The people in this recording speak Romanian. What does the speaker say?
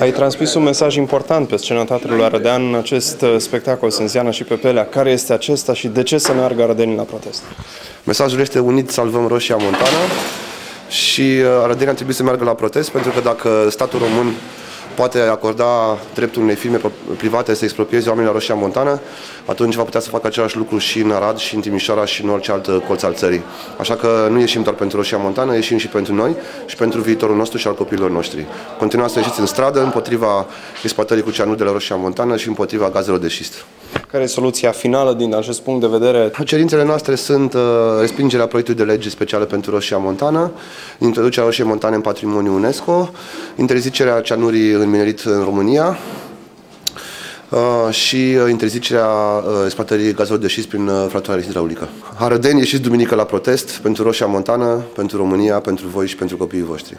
Ai transmis un mesaj important pe scena Teatrului Arădean în acest uh, spectacol Sânziana și Pepelea. Care este acesta și de ce să meargă arădenii la protest? Mesajul este unit, salvăm Roșia Montana și uh, arădenii ar trebui să meargă la protest pentru că dacă statul român poate acorda dreptul unei firme private să expropieze oamenii la Roșia Montană, atunci va putea să facă același lucru și în Arad, și în Timișoara, și în orice alt colț al țării. Așa că nu ieșim doar pentru Roșia Montană, ieșim și pentru noi și pentru viitorul nostru și al copiilor noștri. Continuați să ieșiți în stradă împotriva exploatării cu cianuri de la Roșia Montană și împotriva gazelor de șist. Care e soluția finală din acest punct de vedere? Cerințele noastre sunt uh, respingerea proiectului de lege specială pentru Roșia Montană, introducerea Roșiei Montane în patrimoniul UNESCO, interzicerea cianurii în minerit în România, Uh, și uh, interzicerea uh, exploatării gazelor de șist prin fracturare hidraulică. Arădeni, ieșiți duminică la protest pentru Roșia Montană, pentru România, pentru voi și pentru copiii voștri.